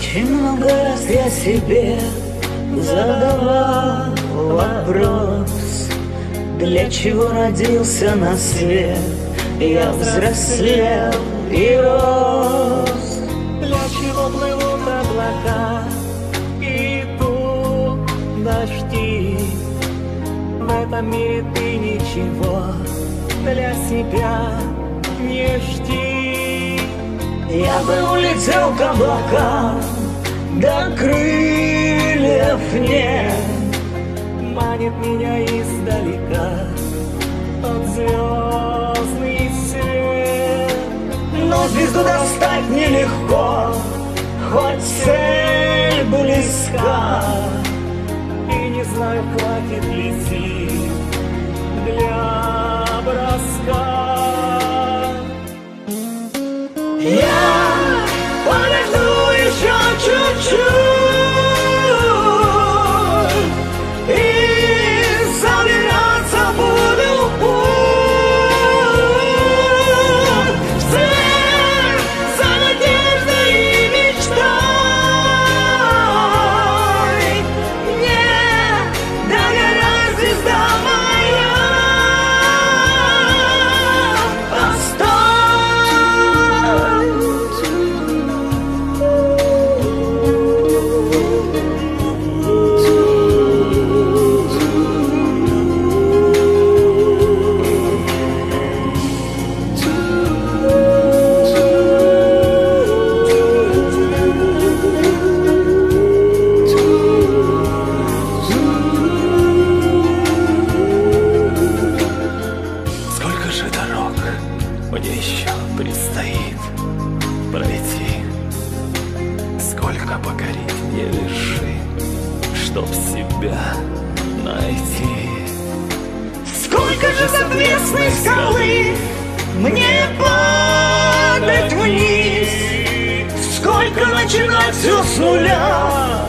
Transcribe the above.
Очень много раз я себе задавал вопрос Для чего родился на свет Я взрослел и рос Для чего плывут облака и идут дожди? В этом мире ты ничего для себя не жди. Я бы улетел к облакам До крыльев Манит меня издалека тот звездный свет. Но звезду достать нелегко Хоть цель близка И не знаю, хватит покорить мне вершин, чтоб себя найти? Сколько же с отвесной скалы Мне падать вниз Сколько начинать все с нуля